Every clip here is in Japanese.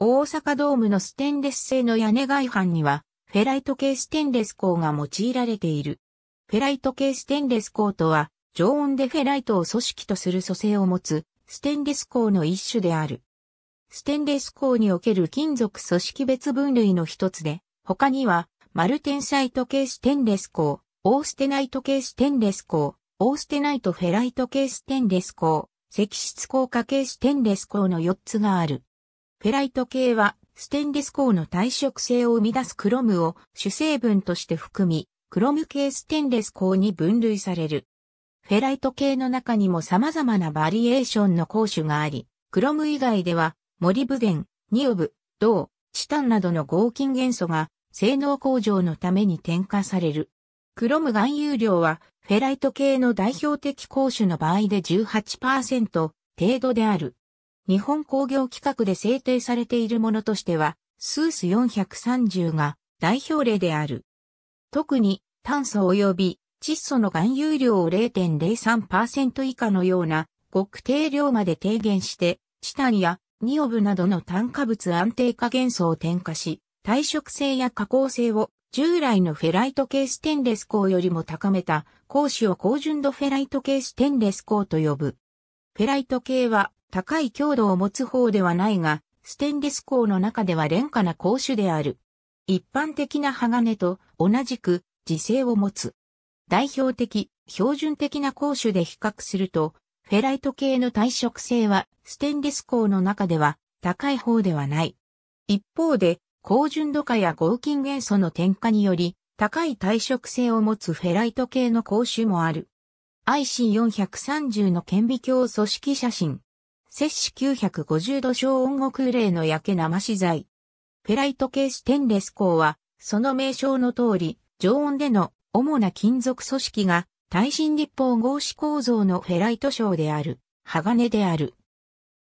大阪ドームのステンレス製の屋根外板には、フェライト系ステンレス鋼が用いられている。フェライト系ステンレス鋼とは、常温でフェライトを組織とする組成を持つ、ステンレス鋼の一種である。ステンレス鋼における金属組織別分類の一つで、他には、マルテンサイト系ステンレス鋼、オーステナイト系ステンレス鋼、オーステナイトフェライト系ステンレス鋼、析出硬化系ステンレス鋼の4つがある。フェライト系は、ステンレス鋼の耐食性を生み出すクロムを主成分として含み、クロム系ステンレス鋼に分類される。フェライト系の中にも様々なバリエーションの鉱種があり、クロム以外では、モリブデン、ニオブ、銅、チタンなどの合金元素が性能向上のために添加される。クロム含有量は、フェライト系の代表的鉱種の場合で18%程度である。日本工業規格で制定されているものとしては、スース430が代表例である。特に炭素及び窒素の含有量を0.03%以下のような極低量まで低減して、チタンやニオブなどの炭化物安定化元素を添加し、耐食性や加工性を従来のフェライト系ステンレス鋼よりも高めた鋼種を高純度フェライト系ステンレス鋼と呼ぶ。フェライト系は高い強度を持つ方ではないが、ステンレス鋼の中では廉価な鋼種である。一般的な鋼と同じく自性を持つ。代表的、標準的な鋼種で比較すると、フェライト系の耐食性はステンレス鋼の中では高い方ではない。一方で、高純度化や合金元素の添加により、高い耐食性を持つフェライト系の鋼種もある。IC430 の顕微鏡組織写真。摂氏950度小温後空冷の焼け生資材。フェライト系ステンレス鋼は、その名称の通り、常温での主な金属組織が耐震立方合子構造のフェライト章である、鋼である。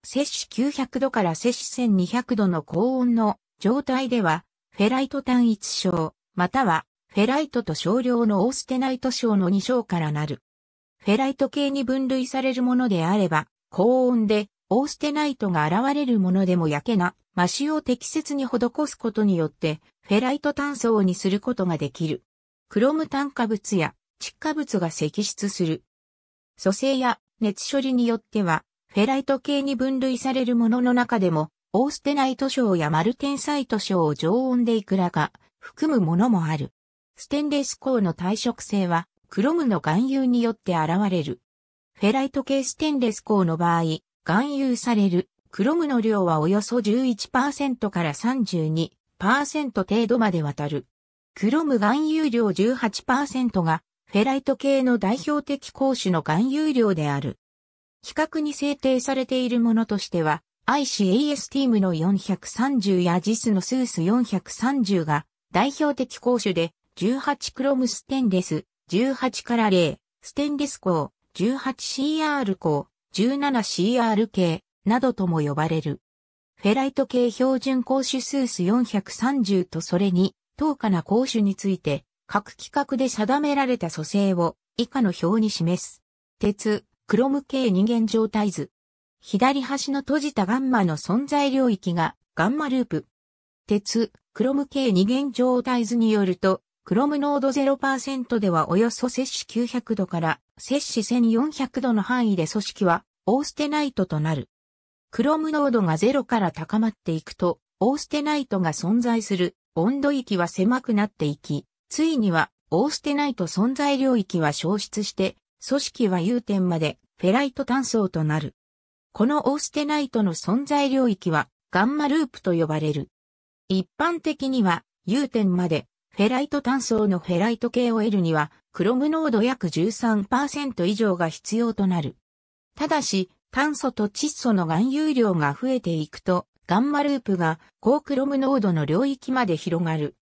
摂氏900度から摂氏1200度の高温の状態では、フェライト単一章、または、フェライトと少量のオーステナイト章の2章からなる。フェライト系に分類されるものであれば、高温でオーステナイトが現れるものでも焼けな、マシを適切に施すことによって、フェライト炭素にすることができる。クロム炭化物や窒化物が析出する。組成や熱処理によっては、フェライト系に分類されるものの中でも、オーステナイト症やマルテンサイト症を常温でいくらか含むものもある。ステンレス鋼の耐食性は、クロムの含有によって現れる。フェライト系ステンレス鋼の場合、含有されるクロムの量はおよそ11%から32%程度までわたる。クロム含有量18%がフェライト系の代表的鉱種の含有量である。比較に制定されているものとしては、ICAS ティームの430や JIS のスース430が代表的鉱種で18クロムステンレス、18から0、ステンレス鋼、18CR 鋼、17CR 系などとも呼ばれる。フェライト系標準光種数数430とそれに、等価な光種について、各規格で定められた組成を以下の表に示す。鉄、クロム系二元状態図。左端の閉じたガンマの存在領域がガンマループ。鉄、クロム系二元状態図によると、クロム濃度0%ではおよそ摂氏900度から摂氏1400度の範囲で組織はオーステナイトとなる。クロム濃度が0から高まっていくと、オーステナイトが存在する温度域は狭くなっていき、ついにはオーステナイト存在領域は消失して、組織は融点までフェライト単層となる。このオーステナイトの存在領域はガンマループと呼ばれる。一般的には融点までフェライト単層のフェライト系を得るにはクロム濃度約13%以上が必要となる。ただし、炭素と窒素の含有量が増えていくと、ガンマループが高クロム濃度の領域まで広がる。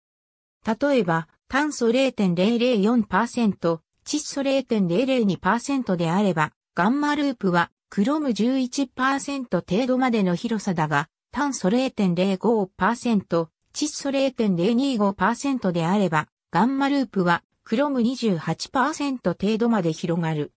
例えば、炭素0.004%、窒素0.002%であれば、ガンマループはクロム11%程度までの広さだが、炭素0.05%、窒素0.025%であれば、ガンマループはクロム28%程度まで広がる。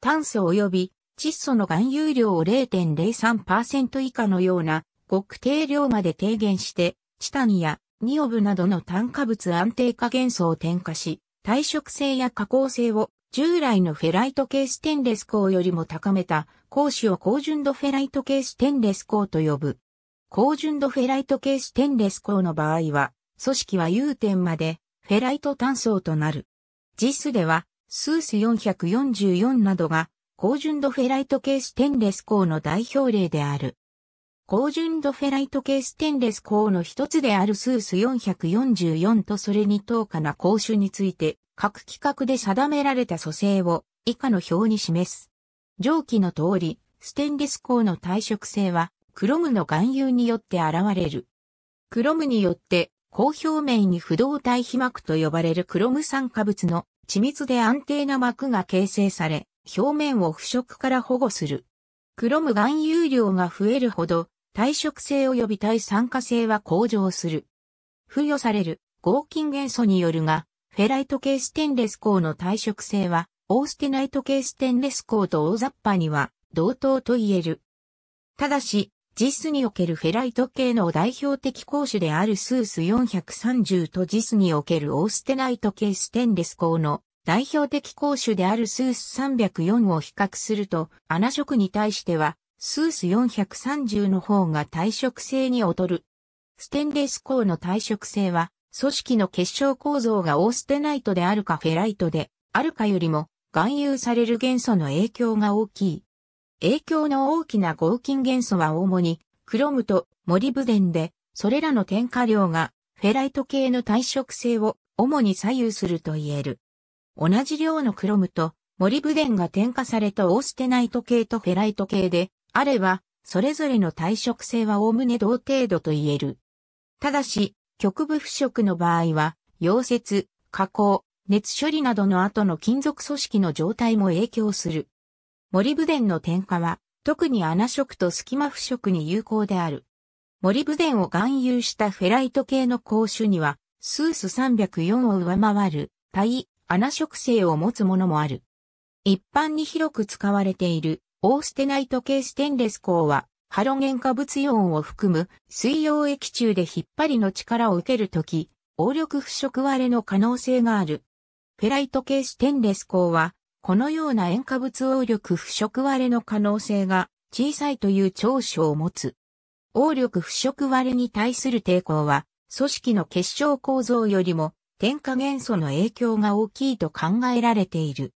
炭素及び窒素の含有量を0.03%以下のような極低量まで低減して、チタニやニオブなどの炭化物安定化元素を添加し、耐食性や加工性を従来のフェライト系ステンレス鋼よりも高めた鋼種を高純度フェライト系ステンレス鋼と呼ぶ。高純度フェライト系ステンレス鋼の場合は、組織は融点までフェライト単層となる。JIS では、スース444などが高純度フェライト系ステンレス鋼の代表例である。高純度フェライト系ステンレス鋼の一つであるスース444とそれに等価な鋼種について各規格で定められた組成を以下の表に示す。上記の通り、ステンレス鋼の耐食性は、クロムの含有によって現れる。クロムによって、鋼表面に不動体被膜と呼ばれるクロム酸化物の緻密で安定な膜が形成され、表面を腐食から保護する。クロム含有量が増えるほど、耐食性及び耐酸化性は向上する。付与される合金元素によるが、フェライト系ステンレス鋼の耐食性は、オーステナイト系ステンレス鋼と大雑把には同等と言える。ただし、 JISにおけるフェライト系の代表的鋼種である SUS430と JIS におけるオーステナイト系ステンレス鋼の代表的鋼種である SUS304を比較すると、孔食に対しては、 SUS430の方が耐食性に劣る。ステンレス鋼の耐食性は、組織の結晶構造がオーステナイトであるかフェライトであるかよりも含有される元素の影響が大きい。影響の大きな合金元素は主にクロムとモリブデンで、それらの添加量がフェライト系の耐食性を主に左右すると言える。同じ量のクロムとモリブデンが添加されたオーステナイト系とフェライト系であれば、それぞれの耐食性は概ね同程度と言える。ただし、局部腐食の場合は、溶接、加工、熱処理などの後の金属組織の状態も影響する。モリブデンの添加は、特に穴色と隙間腐食に有効である。モリブデンを含有したフェライト系の鉱種には、スース304を上回る、対穴色性を持つものもある。一般に広く使われている、オーステナイト系ステンレス鋼は、ハロゲン化物イオンを含む水溶液中で引っ張りの力を受けるとき、応力腐食割れの可能性がある。フェライト系ステンレス鋼は、このような塩化物応力腐食割れの可能性が小さいという長所を持つ。応力腐食割れに対する抵抗は、組織の結晶構造よりも添加元素の影響が大きいと考えられている。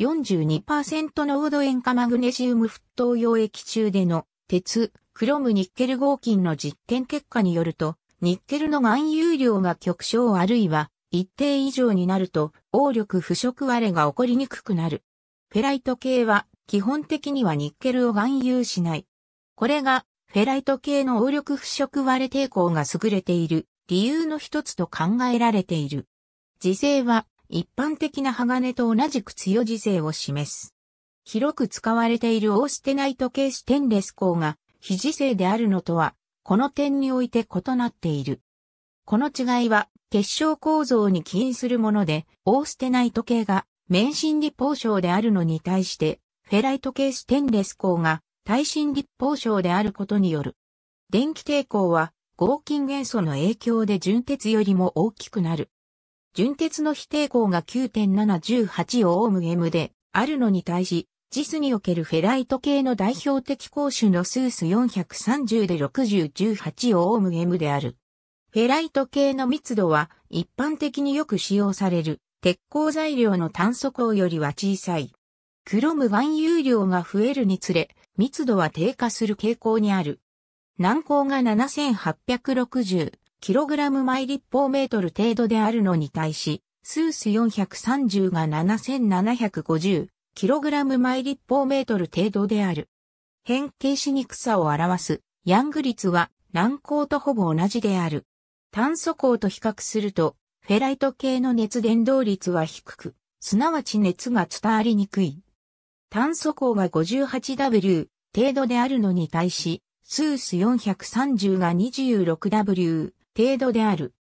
42%濃度塩化マグネシウム沸騰溶液中での鉄、クロムニッケル合金の実験結果によると、ニッケルの含有量が極小あるいは一定以上になると、応力腐食割れが起こりにくくなる。フェライト系は基本的にはニッケルを含有しない。これがフェライト系の応力腐食割れ抵抗が優れている理由の一つと考えられている。磁性は一般的な鋼と同じく強磁性を示す。広く使われているオーステナイト系ステンレス鋼が非磁性であるのとは、この点において異なっている。この違いは結晶構造に起因するもので、オーステナイト系が免震立方症であるのに対して、フェライト系ステンレス鋼が耐震立方症であることによる。電気抵抗は合金元素の影響で純鉄よりも大きくなる。純鉄の非抵抗が9.718オーム M であるのに対し、ジスにおけるフェライト系の代表的鉱種のスース430で6018オーム M である。フェライト系の密度は一般的によく使用される鉄鋼材料の炭素鋼よりは小さい。クロム含有量が増えるにつれ密度は低下する傾向にある。難鋼が 7860kg マイ立方メートル程度であるのに対し、スース430が7750キログラム毎立方メートル程度である。変形しにくさを表すヤング率は難鋼とほぼ同じである。炭素鋼と比較すると、フェライト系の熱伝導率は低く、すなわち熱が伝わりにくい。炭素鋼が 58W 程度であるのに対し、スース430が 26W 程度である。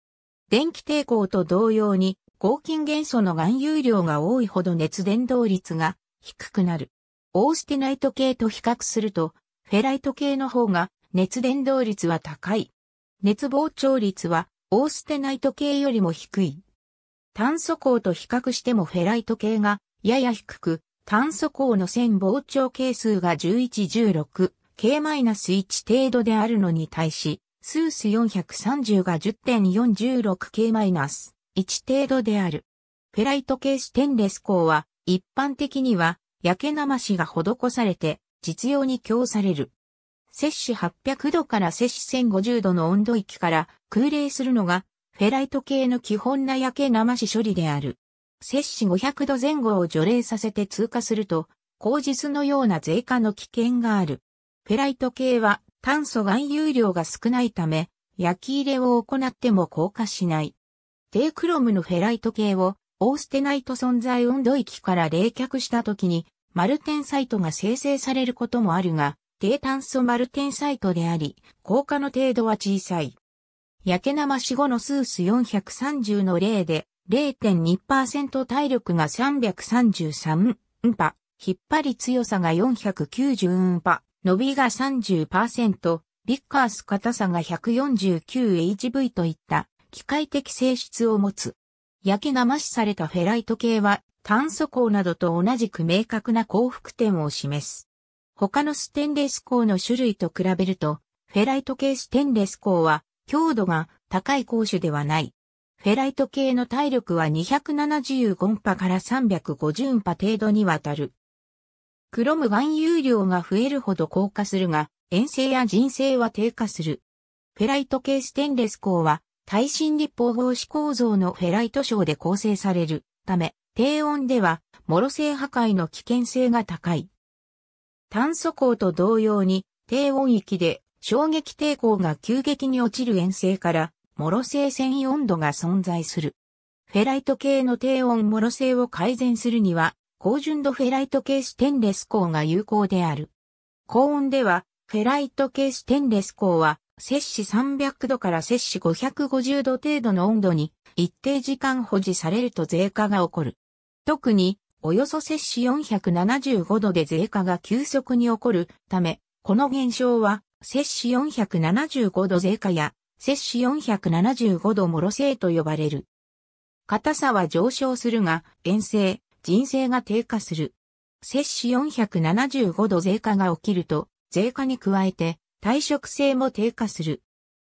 電気抵抗と同様に、合金元素の含有量が多いほど熱伝導率が低くなる。オーステナイト系と比較すると、フェライト系の方が熱伝導率は高い。熱膨張率はオーステナイト系よりも低い。炭素鋼と比較してもフェライト系がやや低く、炭素鋼の線膨張係数が1116、K-1 程度であるのに対し、スース430が10.416 K-1 程度である。フェライト系ステンレス鋼は一般的には焼け生しが施されて実用に供される。摂氏800度から摂氏1050度の温度域から空冷するのがフェライト系の基本な焼け生し処理である。摂氏500度前後を除冷させて通過すると、口実のような税化の危険がある。フェライト系は炭素含有量が少ないため、焼き入れを行っても硬化しない。低クロムのフェライト系をオーステナイト存在温度域から冷却した時にマルテンサイトが生成されることもあるが、低炭素マルテンサイトであり、効果の程度は小さい。焼け生死後のスース430の例で0.2%体力が333ンパ、引っ張り強さが490ンパ、伸びが30%、ビッカース硬さが 149HV といった機械的性質を持つ。焼き生しされたフェライト系は炭素鋼などと同じく明確な幸福点を示す。他のステンレス鋼の種類と比べると、フェライト系ステンレス鋼は強度が高い鋼種ではない。フェライト系の体力は275波から350波程度にわたる。クロム含有量が増えるほど硬化するが、塩性や人性は低下する。フェライト系ステンレス鋼は耐震立方合子構造のフェライト層で構成されるため、低温では、モロ性破壊の危険性が高い。炭素鋼と同様に、低温域で衝撃抵抗が急激に落ちる塩性から、モロ性繊維温度が存在する。フェライト系の低温モロ性を改善するには、高純度フェライト系ステンレス鋼が有効である。高温では、フェライト系ステンレス鋼は、摂氏300度から摂氏550度程度の温度に一定時間保持されると税化が起こる。特に、およそ摂氏475度で税化が急速に起こるため、この現象は、摂氏475度税化や、摂氏475度モロ性と呼ばれる。硬さは上昇するが、塩性、人性が低下する。摂氏475度税化が起きると、税化に加えて、耐食性も低下する。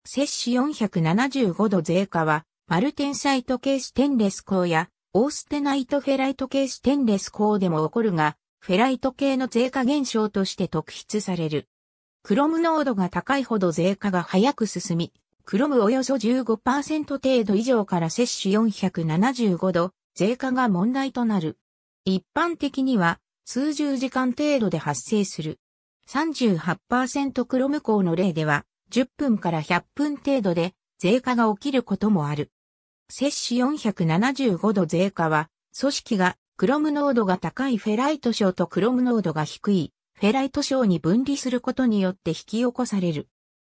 摂氏475度税化は、マルテンサイト系ステンレス鋼や、オーステナイトフェライト系ステンレス鋼でも起こるが、フェライト系の税化現象として特筆される。クロム濃度が高いほど税化が早く進み、クロムおよそ15%程度以上から摂氏475度、税化が問題となる。一般的には、数十時間程度で発生する。38%クロム鋼の例では、10分から100分程度で税化が起きることもある。摂氏475度税化は、組織がクロム濃度が高いフェライト症とクロム濃度が低いフェライト症に分離することによって引き起こされる。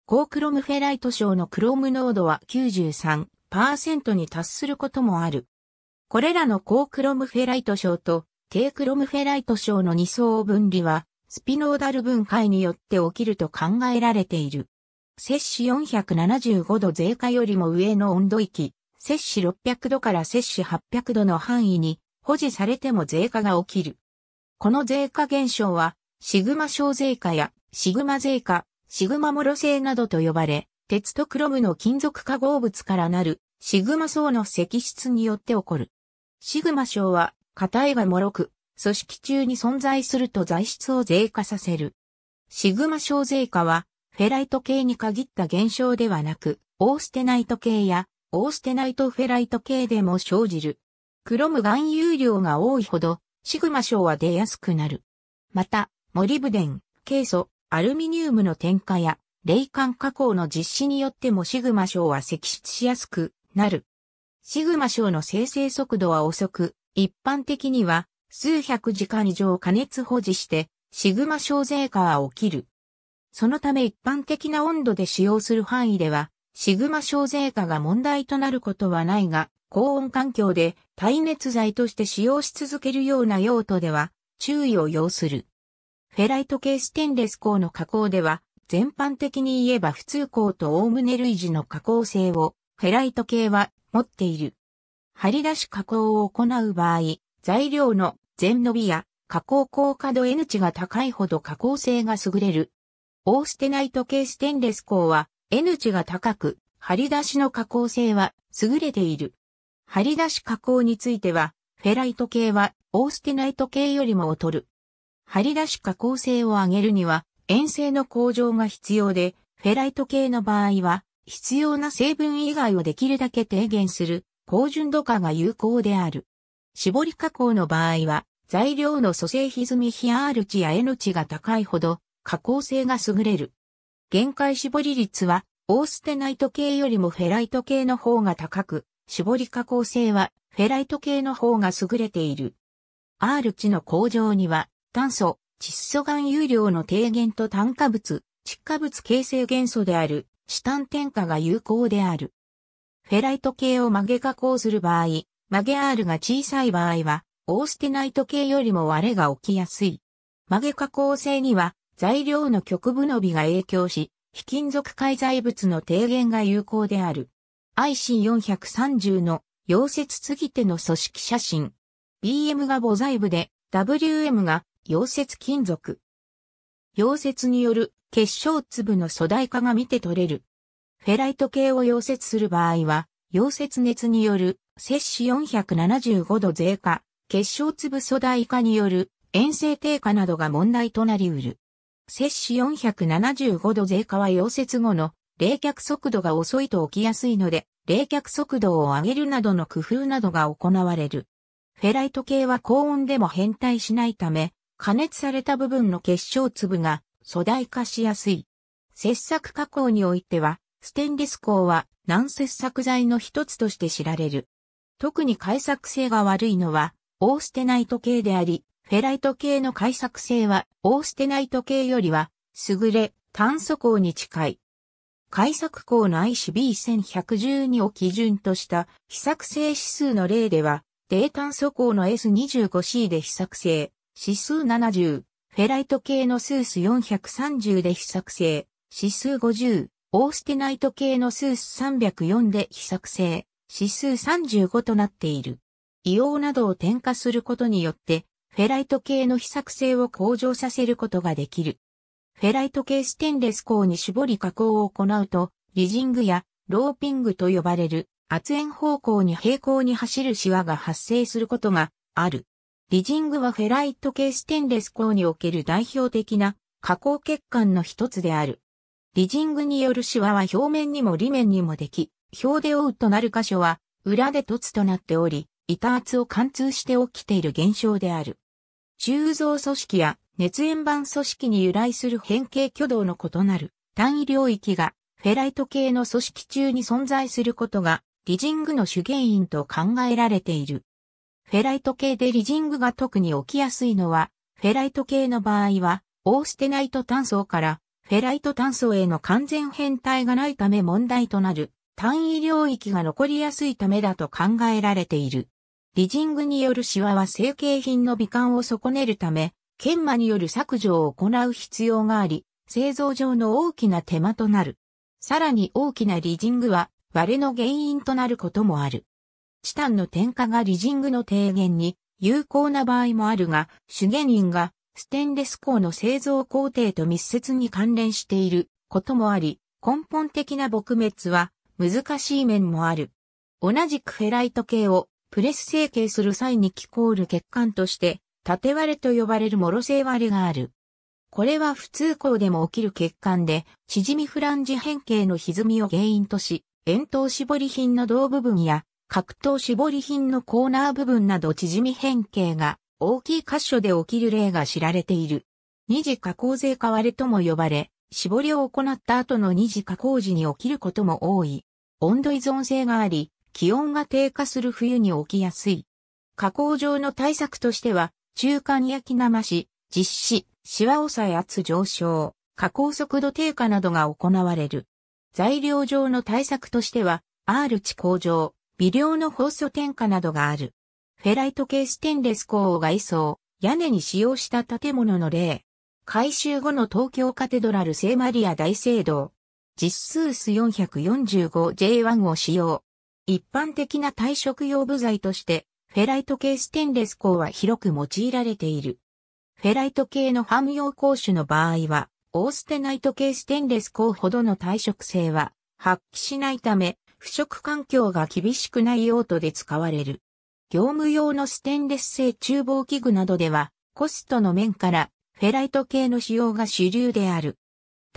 高クロムフェライト症のクロム濃度は93%に達することもある。これらの高クロムフェライト症と低クロムフェライト症の二層分離はスピノーダル分解によって起きると考えられている。摂氏475度税下よりも上の温度域、摂氏600度から摂氏800度の範囲に保持されても税化が起きる。この税化現象は、シグマ小税化やシグマ税化、シグマモロ性などと呼ばれ、鉄とクロムの金属化合物からなるシグマ層の積質によって起こる。シグマ症は、硬いが脆く、組織中に存在すると材質を税化させる。シグマ小税化は、フェライト系に限った現象ではなく、オーステナイト系やオーステナイトフェライト系でも生じる。クロム含有量が多いほど、シグマ症は出やすくなる。また、モリブデン、ケイ素、アルミニウムの添加や、冷感加工の実施によってもシグマ症は積出しやすくなる。シグマ症の生成速度は遅く、一般的には数百時間以上加熱保持して、シグマ症税化は起きる。そのため一般的な温度で使用する範囲では、シグマ小税化が問題となることはないが、高温環境で耐熱材として使用し続けるような用途では注意を要する。フェライト系ステンレス鋼の加工では、全般的に言えば普通鋼とおおむね類似の加工性をフェライト系は持っている。張り出し加工を行う場合、材料の全伸びや加工高化度 N 値が高いほど加工性が優れる。オーステナイト系ステンレス鋼は N 値が高く、張り出しの加工性は優れている。張り出し加工については、フェライト系はオーステナイト系よりも劣る。張り出し加工性を上げるには、塩性の向上が必要で、フェライト系の場合は、必要な成分以外をできるだけ低減する高純度化が有効である。絞り加工の場合は、材料の組成歪み比 R 値や N 値が高いほど、加工性が優れる。限界絞り率は、オーステナイト系よりもフェライト系の方が高く、絞り加工性はフェライト系の方が優れている。R 値の向上には、炭素、窒素含有量の低減と炭化物、窒化物形成元素である、チタン添加が有効である。フェライト系を曲げ加工する場合、曲げ R が小さい場合は、オーステナイト系よりも割れが起きやすい。曲げ加工性には、材料の極部伸びが影響し、非金属介在物の低減が有効である。IC430 の溶接継ぎ手の組織写真。BM が母材部で、WM が溶接金属。溶接による結晶粒の粗大化が見て取れる。フェライト系を溶接する場合は、溶接熱による摂氏475度低下、結晶粒粗大化による塩性低下などが問題となり得る。摂氏475度低下は溶接後の冷却速度が遅いと起きやすいので、冷却速度を上げるなどの工夫などが行われる。フェライト系は高温でも変態しないため、加熱された部分の結晶粒が粗大化しやすい。切削加工においては、ステンレス鋼は難切削材の一つとして知られる。特に開削性が悪いのは、オーステナイト系であり、フェライト系の開削性は、オーステナイト系よりは、優れ、炭素鋼に近い。開削鋼の ICB1112 を基準とした非作性指数の例では、低炭素鋼の S25C で非作性、指数70、フェライト系のスース430で非作性、指数50、オーステナイト系のスース304で非作性、指数35となっている。硫黄などを添加することによって、フェライト系の非作性を向上させることができる。フェライト系ステンレス鋼に絞り加工を行うと、リジングやローピングと呼ばれる圧煙方向に平行に走るシワが発生することがある。リジングはフェライト系ステンレス鋼における代表的な加工血管の一つである。リジングによるシワは表面にも裏面にもでき、表で覆うとなる箇所は裏で凸となっており、板圧を貫通して起きている現象である。中臓組織や熱円盤組織に由来する変形挙動の異なる単位領域がフェライト系の組織中に存在することがリジングの主原因と考えられている。フェライト系でリジングが特に起きやすいのは、フェライト系の場合は、オーステナイト炭素からフェライト炭素への完全変態がないため問題となる単位領域が残りやすいためだと考えられている。リジングによるシワは成形品の美観を損ねるため、研磨による削除を行う必要があり、製造上の大きな手間となる。さらに大きなリジングは割れの原因となることもある。チタンの添加がリジングの低減に有効な場合もあるが、主原因がステンレス鋼の製造工程と密接に関連していることもあり、根本的な撲滅は難しい面もある。同じくフェライト系をプレス成形する際に気凍る血管として、縦割れと呼ばれるモロ性割れがある。これは普通鋼でも起きる血管で、縮みフランジ変形の歪みを原因とし、円筒絞り品の胴部分や、角頭絞り品のコーナー部分など縮み変形が大きい箇所で起きる例が知られている。二次加工税化割れとも呼ばれ、絞りを行った後の二次加工時に起きることも多い。温度依存性があり、気温が低下する冬に起きやすい。加工上の対策としては、中間焼き生し、実施、シワ抑え圧上昇、加工速度低下などが行われる。材料上の対策としては、R 値向上、微量の放素添加などがある。フェライト系ステンレス鋼を外装、屋根に使用した建物の例。改修後の東京カテドラル聖マリア大聖堂。実数数 445J1 を使用。一般的な耐食用部材として、フェライト系ステンレス鋼は広く用いられている。フェライト系のファム用鋼種の場合は、オーステナイト系ステンレス鋼ほどの耐食性は発揮しないため、腐食環境が厳しくない用途で使われる。業務用のステンレス製厨房器具などでは、コストの面からフェライト系の使用が主流である。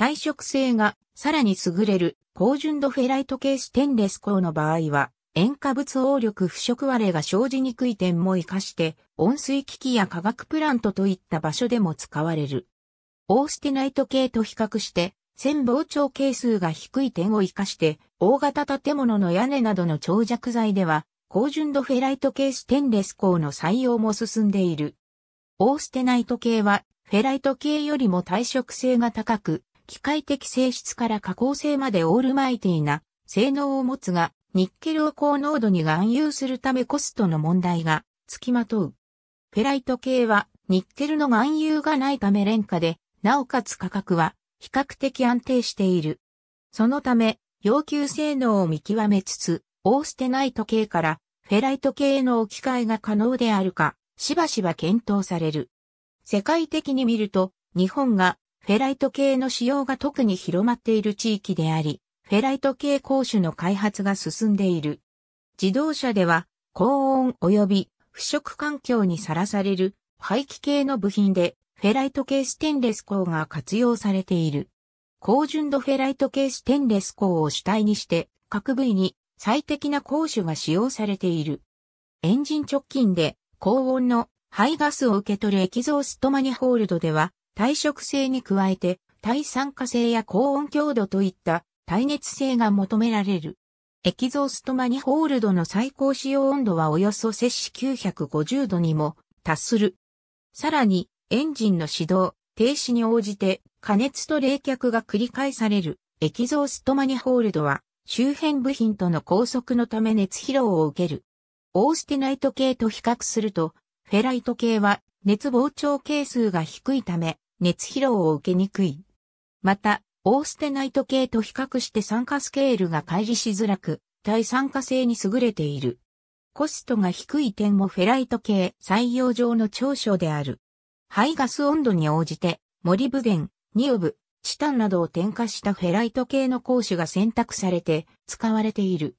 耐食性がさらに優れる高純度フェライト系ステンレス鋼の場合は、塩化物応力腐食割れが生じにくい点も活かして、温水機器や化学プラントといった場所でも使われる。オーステナイト系と比較して、線膨張係数が低い点を活かして、大型建物の屋根などの長弱材では、高純度フェライト系ステンレス鋼の採用も進んでいる。オーステナイト系は、フェライト系よりも耐食性が高く、機械的性質から加工性までオールマイティな性能を持つが、ニッケルを高濃度に含有するためコストの問題が付きまとう。フェライト系はニッケルの含有がないため廉価で、なおかつ価格は比較的安定している。そのため、要求性能を見極めつつ、オーステナイト系からフェライト系の置き換えが可能であるか、しばしば検討される。世界的に見ると、日本がフェライト系の使用が特に広まっている地域であり、フェライト系工種の開発が進んでいる。自動車では、高温及び腐食環境にさらされる排気系の部品で、フェライト系ステンレス鋼が活用されている。高純度フェライト系ステンレス鋼を主体にして、各部位に最適な鋼種が使用されている。エンジン直近で高温の排ガスを受け取るエキゾーストマニホールドでは、耐食性に加えて、耐酸化性や高温強度といった耐熱性が求められる。エキゾーストマニホールドの最高使用温度はおよそ摂氏950度にも達する。さらに、エンジンの始動、停止に応じて加熱と冷却が繰り返されるエキゾーストマニホールドは周辺部品との高速のため熱疲労を受ける。オーステナイト系と比較すると、フェライト系は熱膨張係数が低いため熱疲労を受けにくい。また、オーステナイト系と比較して酸化スケールが乖離しづらく、耐酸化性に優れている。コストが低い点もフェライト系採用上の長所である。排ガス温度に応じて、モリブデン、ニオブ、チタンなどを添加したフェライト系の鉱種が選択されて使われている。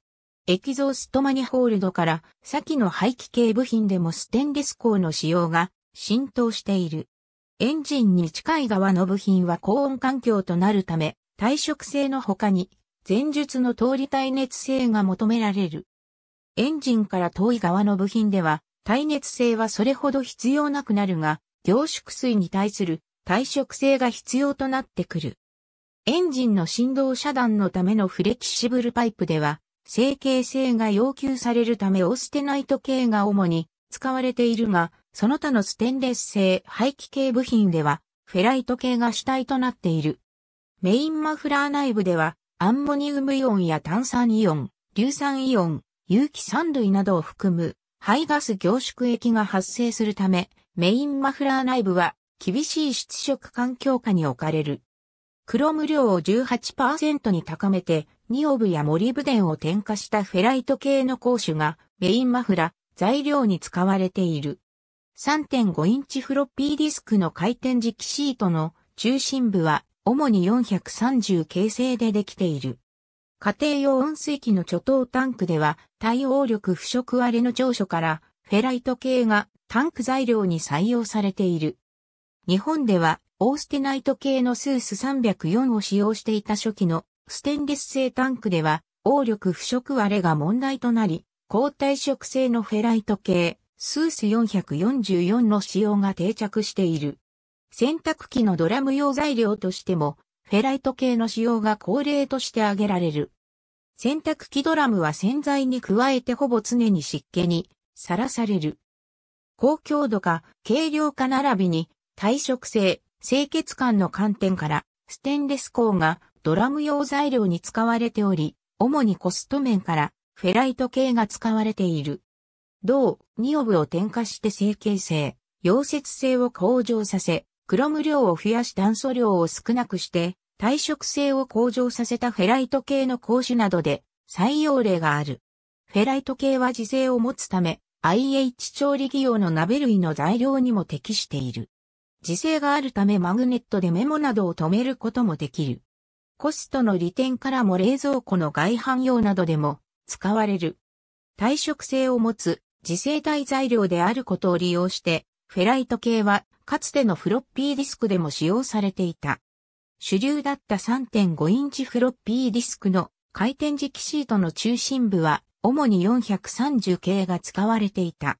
エキゾーストマニホールドから先の排気系部品でもステンレス鋼の使用が浸透している。エンジンに近い側の部品は高温環境となるため、耐食性の他に、前述の通り耐熱性が求められる。エンジンから遠い側の部品では、耐熱性はそれほど必要なくなるが、凝縮水に対する耐食性が必要となってくる。エンジンの振動遮断のためのフレキシブルパイプでは、成形性が要求されるためオステナイト系が主に使われているが、その他のステンレス製排気系部品では、フェライト系が主体となっている。メインマフラー内部では、アンモニウムイオンや炭酸イオン、硫酸イオン、有機酸類などを含む排ガス凝縮液が発生するため、メインマフラー内部は厳しい湿食環境下に置かれる。クロム量を18%に高めて、ニオブやモリブデンを添加したフェライト系の鋼種がメインマフラ材料に使われている。3.5インチフロッピーディスクの回転磁気シートの中心部は主に430系製でできている。家庭用温水器の貯湯タンクでは耐応力腐食割れの長所からフェライト系がタンク材料に採用されている。日本ではオーステナイト系のスース304を使用していた初期のステンレス製タンクでは応力腐食割れが問題となり、高体色性のフェライト系、スース444の使用が定着している。洗濯機のドラム用材料としても、フェライト系の使用が恒例として挙げられる。洗濯機ドラムは洗剤に加えてほぼ常に湿気にさらされる。高強度化、軽量化並びに耐食性、清潔感の観点からステンレス鋼がドラム用材料に使われており、主にコスト面からフェライト系が使われている。銅、ニオブを添加して成形性、溶接性を向上させ、クロム量を増やし炭素量を少なくして、耐食性を向上させたフェライト系の鉱種などで採用例がある。フェライト系は磁性を持つため、IH 調理器用の鍋類の材料にも適している。磁性があるためマグネットでメモなどを止めることもできる。コストの利点からも冷蔵庫の外販用などでも使われる。耐食性を持つ磁性体材料であることを利用して、フェライト系はかつてのフロッピーディスクでも使用されていた。主流だった3.5インチフロッピーディスクの回転磁気シートの中心部は主に430系が使われていた。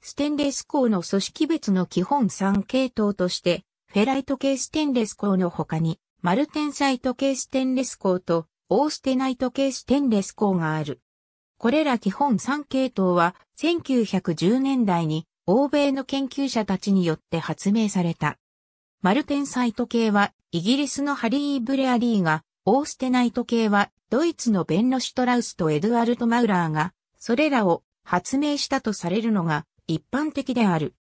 ステンレス鋼の組織別の基本3系統として、フェライト系ステンレス鋼の他に、マルテンサイト系ステンレス鋼とオーステナイト系ステンレス鋼がある。これら基本3系統は1910年代に欧米の研究者たちによって発明された。マルテンサイト系はイギリスのハリー・ブレアリーが、オーステナイト系はドイツのベンロ・シュトラウスとエドワルト・マウラーが、それらを発明したとされるのが一般的である。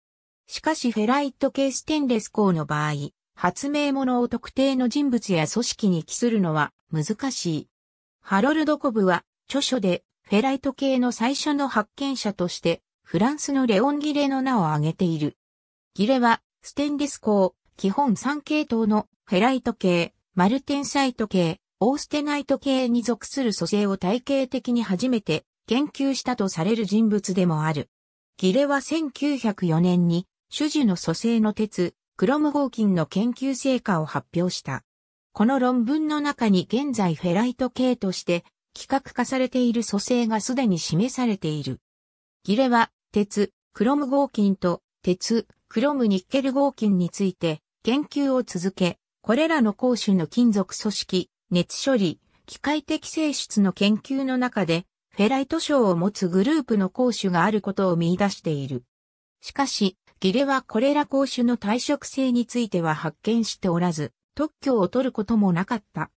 しかしフェライト系ステンレス鋼の場合、発明物を特定の人物や組織に帰するのは難しい。ハロルド・コブは著書でフェライト系の最初の発見者としてフランスのレオン・ギレの名を挙げている。ギレはステンレス鋼、基本3系統のフェライト系、マルテンサイト系、オーステナイト系に属する組成を体系的に初めて研究したとされる人物でもある。ギレは1904年に種樹の組成の鉄、クロム合金の研究成果を発表した。この論文の中に現在フェライト系として規格化されている組成がすでに示されている。ギレは鉄、クロム合金と鉄、クロムニッケル合金について研究を続け、これらの鉱種の金属組織、熱処理、機械的性質の研究の中でフェライト賞を持つグループの講種があることを見出している。しかし、ギレはこれら講種の耐食性については発見しておらず、特許を取ることもなかった。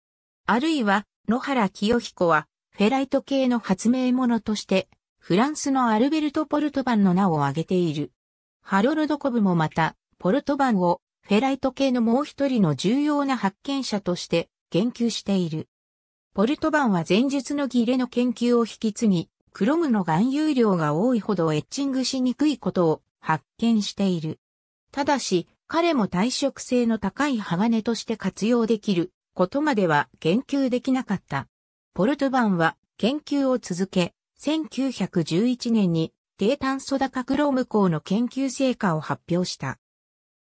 あるいは、野原清彦は、フェライト系の発明者として、フランスのアルベルト・ポルトバンの名を挙げている。ハロルド・コブもまた、ポルトバンを、フェライト系のもう一人の重要な発見者として言及している。ポルトバンは前述のギレの研究を引き継ぎ、クロムの含有量が多いほどエッチングしにくいことを発見している。ただし、彼も耐食性の高い鋼として活用できることまでは研究できなかった。ポルトバンは研究を続け、1911年に低炭素高クローム鋼の研究成果を発表した。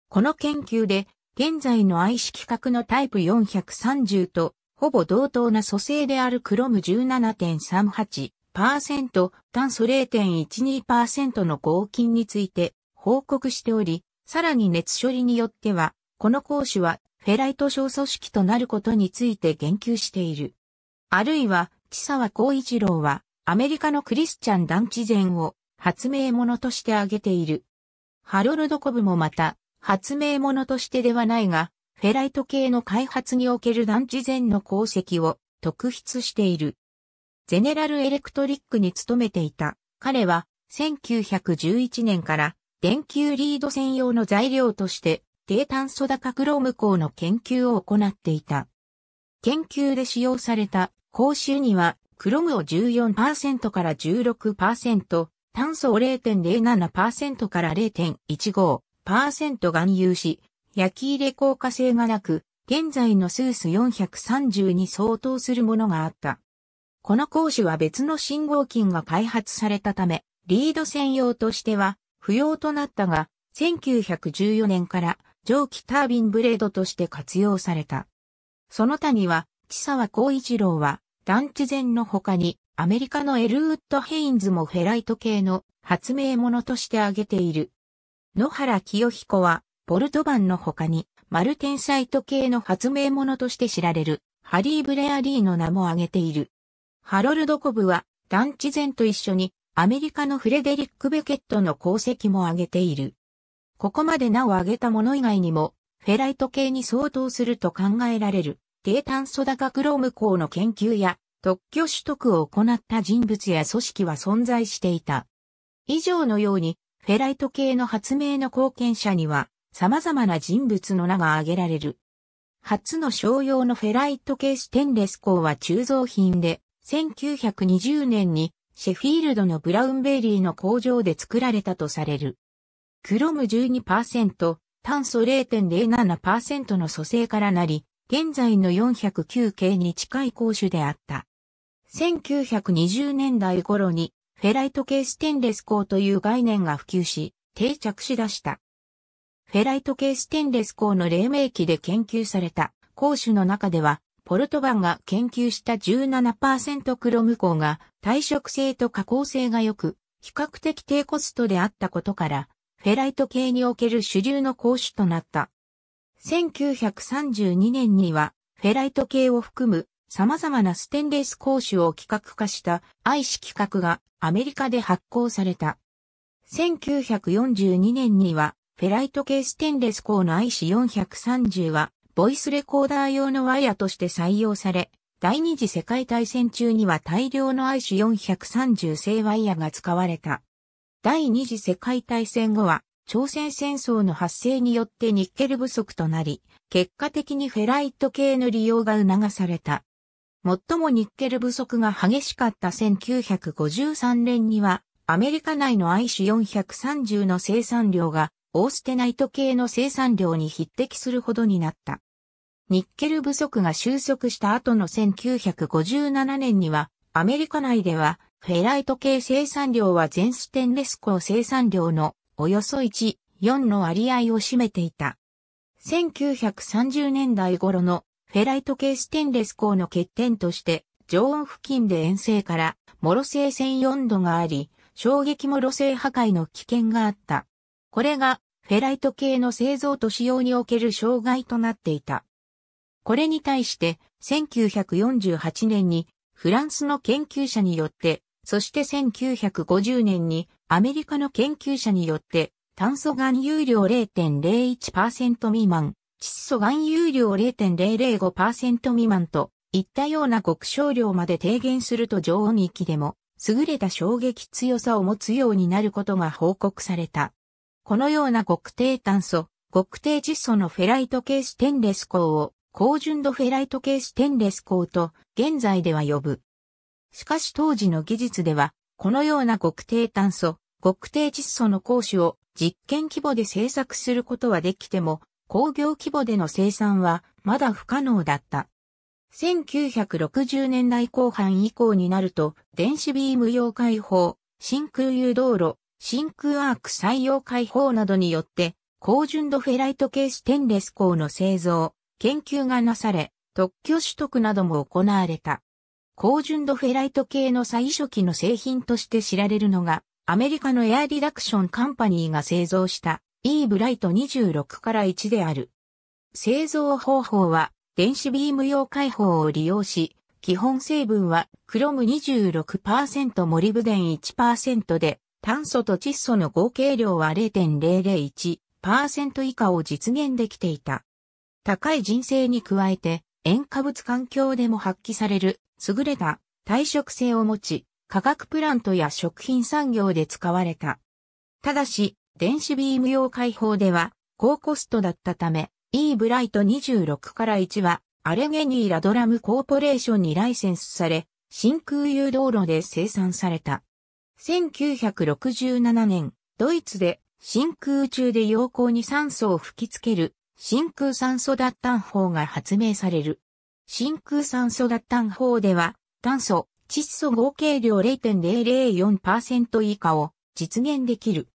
この研究で、現在の愛式核のタイプ430とほぼ同等な組成であるクローム17.38%、炭素0.12%の合金について報告しており、さらに熱処理によっては、この講師はフェライト小組織となることについて言及している。あるいは、千沢光一郎は、アメリカのクリスチャン団地前を発明者として挙げている。ハロルドコブもまた、発明者としてではないが、フェライト系の開発における団地前の功績を特筆している。ゼネラルエレクトリックに勤めていた彼は1911年から電球リード専用の材料として低炭素高クローム鋼の研究を行っていた。研究で使用された鋼臭にはクロムを14%から16%、炭素を0.07%から0.15%含有し、焼き入れ効果性がなく、現在のスース430に相当するものがあった。この工種は別の信号金が開発されたため、リード専用としては不要となったが、1914年から蒸気タービンブレードとして活用された。その他には、千沢光一郎は、ダンチゼンの他に、アメリカのエルウッド・ヘインズもフェライト系の発明者として挙げている。野原清彦は、ポルトバンの他に、マルテンサイト系の発明者として知られる、ハリー・ブレアリーの名も挙げている。ハロルド・コブは、ダンチゼンと一緒に、アメリカのフレデリック・ベケットの功績も挙げている。ここまで名を挙げたもの以外にも、フェライト系に相当すると考えられる、低炭素高クローム鋼の研究や、特許取得を行った人物や組織は存在していた。以上のように、フェライト系の発明の貢献者には、様々な人物の名が挙げられる。初の商用のフェライト系ステンレス鋼は鋳造品で、1920年にシェフィールドのブラウンベイリーの工場で作られたとされる。クロム12%、炭素0.07%の組成からなり、現在の409系に近い工種であった。1920年代頃にフェライト系ステンレス鋼という概念が普及し、定着しだした。フェライト系ステンレス鋼の黎明期で研究された鉱種の中では、ポルトバンが研究した17%クロム鋼が耐食性と加工性が良く、比較的低コストであったことから、フェライト系における主流の鉱種となった。1932年には、フェライト系を含む様々なステンレス鉱種を規格化した愛子規格がアメリカで発行された。1942年には、フェライト系ステンレス鋼の愛子430は、ボイスレコーダー用のワイヤとして採用され、第二次世界大戦中には大量の愛子430製ワイヤが使われた。第二次世界大戦後は、朝鮮戦争の発生によってニッケル不足となり、結果的にフェライト系の利用が促された。最もニッケル不足が激しかった1953年には、アメリカ内の i 種430の生産量が、オーステナイト系の生産量に匹敵するほどになった。ニッケル不足が収束した後の1957年には、アメリカ内ではフェライト系生産量は全ステンレス鋼生産量のおよそ1、4の割合を占めていた。1930年代頃のフェライト系ステンレス鋼の欠点として、常温付近で遠征からモロ性専用度があり、衝撃モロ性破壊の危険があった。これがフェライト系の製造と使用における障害となっていた。これに対して1948年にフランスの研究者によってそして1950年にアメリカの研究者によって炭素含有量0.01%未満、窒素含有量0.005%未満といったような極小量まで低減すると常温域でも優れた衝撃強さを持つようになることが報告された。このような極低炭素、極低窒素のフェライト系ステンレス鋼を高純度フェライト系ステンレス鋼と現在では呼ぶ。しかし当時の技術では、このような極低炭素、極低窒素の鉱種を実験規模で製作することはできても、工業規模での生産はまだ不可能だった。1960年代後半以降になると、電子ビーム用開放、真空誘導路、真空アーク採用開放などによって、高純度フェライト系ステンレス鋼の製造、研究がなされ、特許取得なども行われた。高純度フェライト系の最初期の製品として知られるのが、アメリカのエアリダクションカンパニーが製造した E ブライト26から1である。製造方法は電子ビーム用開放を利用し、基本成分はクロム26%モリブデン1%で、炭素と窒素の合計量は0.001%以下を実現できていた。高い人生に加えて、塩化物環境でも発揮される優れた耐食性を持ち、化学プラントや食品産業で使われた。ただし、電子ビーム用開放では高コストだったため、E ブライト26から1はアレゲニーラドラムコーポレーションにライセンスされ、真空誘導路で生産された。1967年、ドイツで真空中で陽光に酸素を吹きつける真空酸素脱炭法が発明される。真空酸素脱炭法では、炭素、窒素合計量0.004%以下を実現できる。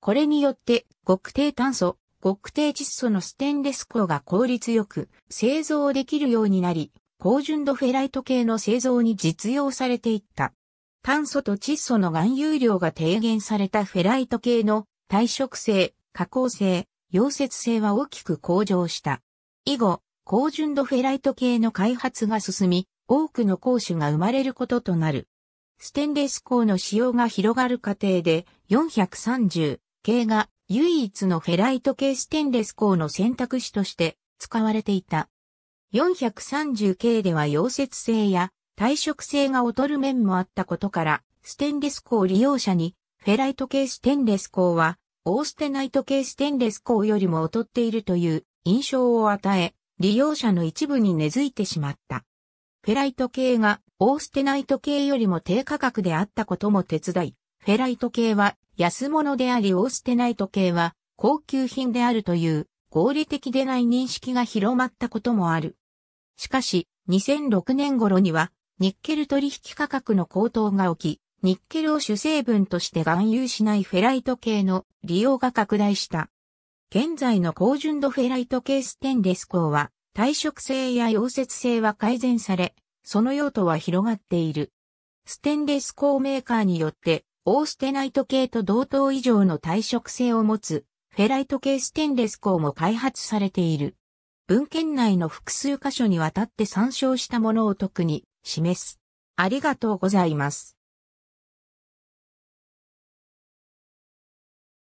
これによって、極低炭素、極低窒素のステンレス鋼が効率よく製造できるようになり、高純度フェライト系の製造に実用されていった。炭素と窒素の含有量が低減されたフェライト系の耐食性、加工性、溶接性は大きく向上した。以後、高純度フェライト系の開発が進み、多くの鉱種が生まれることとなる。ステンレス鋼の使用が広がる過程で、430系が唯一のフェライト系ステンレス鋼の選択肢として使われていた。430系では溶接性や耐食性が劣る面もあったことから、ステンレス鋼利用者にフェライト系ステンレス鋼はオーステナイト系ステンレス鋼よりも劣っているという印象を与え、利用者の一部に根付いてしまった。フェライト系がオーステナイト系よりも低価格であったことも手伝い、フェライト系は安物でありオーステナイト系は高級品であるという合理的でない認識が広まったこともある。しかし、2006年頃にはニッケル取引価格の高騰が起き、ニッケルを主成分として含有しないフェライト系の利用が拡大した。現在の高純度フェライト系ステンレス鋼は耐食性や溶接性は改善され、その用途は広がっている。ステンレス鋼メーカーによって、オーステナイト系と同等以上の耐食性を持つ、フェライト系ステンレス鋼も開発されている。文献内の複数箇所にわたって参照したものを特に示す。ありがとうございます。